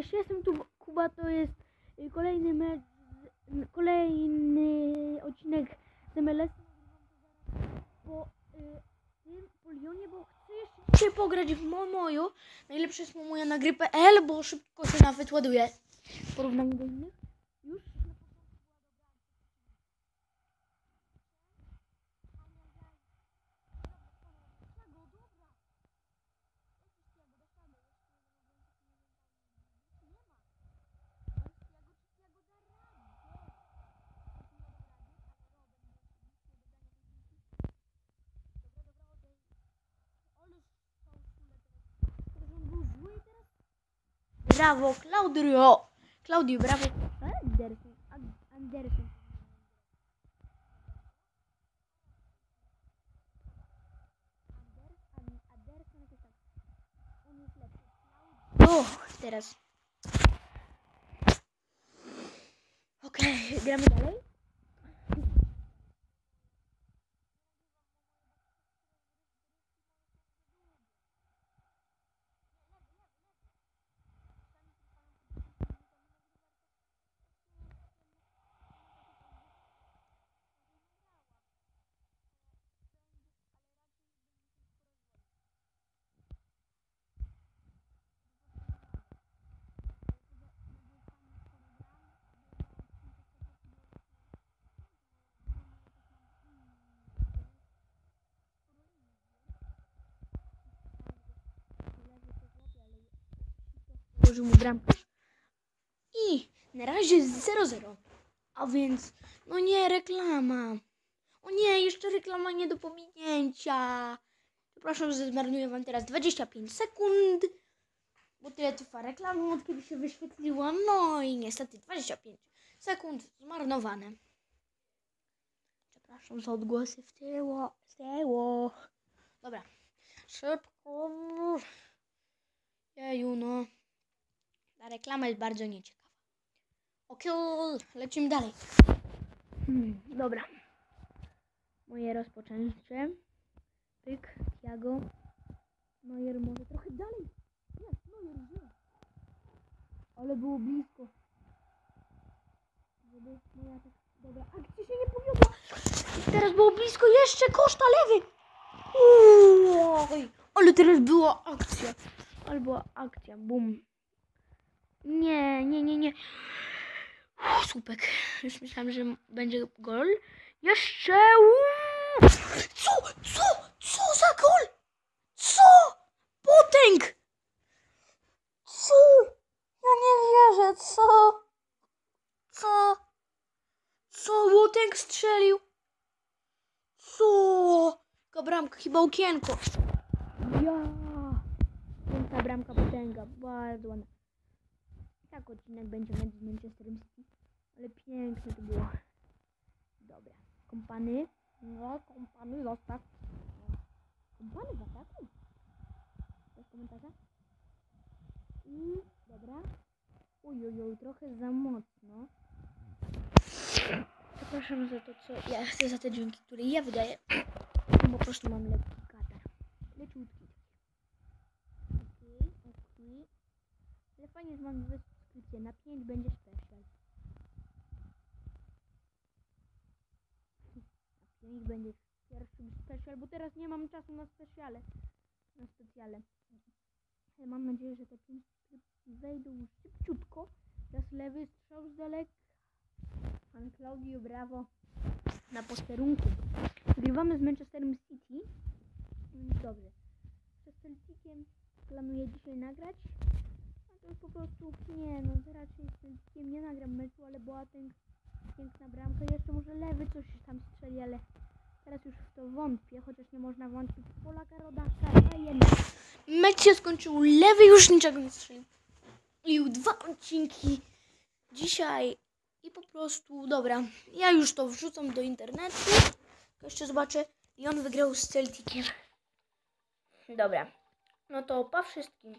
Cześć, jestem tu Kuba, to jest y, kolejny mecz, kolejny odcinek z MLS po y, tym po Lyonie, bo chcę jeszcze dzisiaj pograć w Momoju. Najlepsze jest Momoja na E bo szybko się nawet ładuje w porównaniu do innych. Już Brawo, Claudio! Claudio, brawo! Anderson, Ad- Anderson. Ander- An- Anderson jakoś tak. On jest lepszy. O, teraz. Okej, gramy dalej. Położył mu bramkę. I na razie 0-0. A więc, no nie, reklama. O nie, jeszcze reklama nie do pominięcia. Przepraszam, że zmarnuję wam teraz 25 sekund. Bo tyle trwa reklama, od kiedy się wyświetliła. No i niestety 25 sekund zmarnowane. Przepraszam za odgłosy w tyło. W tyło. Dobra. Szybko. Jeju, no. Ta reklama jest bardzo nieciekawa. Okej, lecimy dalej. Hmm, dobra. Moje rozpoczęcie. Pyk, Tiago. Majer może trochę dalej. Jest, Majer źle. Ale było blisko. Żeby moja tak... Dobra, akcja się nie powiodła. Teraz było blisko jeszcze koszta lewy. Oj, ale teraz była akcja. Albo akcja, bum. Nie, nie, nie, nie. Słupek. Już myślałam, że będzie gol. Jeszcze. Co? Co? Co za gol? Co? Potęg! Co? Ja nie wierzę, co? Co? Co? Łotęg strzelił? Co? Taka bramka, chyba okienko. Ja. Piękna bramka potęga, bardzo ładna. Tak odcinek będzie z Manchesterem City, ale piękne to było. Dobra, kompany. No, kompany zostaw. Kompany w ataku? Bez komentarza? I dobra. Ujojoj, trochę za mocno. Przepraszam za to, co ja chcę za te dźwięki, które ja wydaję. Po prostu mam lekki katar. Leciutki. Okej, okej. Ale fajnie, że mam dwie subskrypcje. Na 5 będzie special. Na 5 będzie pierwszy special, bo teraz nie mam czasu na speciale. Na specjale. Ale mam nadzieję, że te 5 subskrypcji wejdą szybciutko. Teraz lewy strzał z daleka. Pan Claudio Bravo na posterunku. Wygrywamy z Manchesterem City. Dobrze. Z Celticiem planuję dzisiaj nagrać. Już po prostu nie, no raczej z Celticiem nie nagram meczu, ale Boateng piękna bramka. Jeszcze może lewy coś tam strzeli, ale teraz już w to wątpię, chociaż nie można wątpić Polaka Rodasza, a jednak. Mecz się skończył, lewy już niczego nie strzelił. I dwa odcinki dzisiaj i po prostu, dobra, ja już to wrzucam do internetu. Jeszcze zobaczę. I on wygrał z Celticiem. Dobra. No to po wszystkim.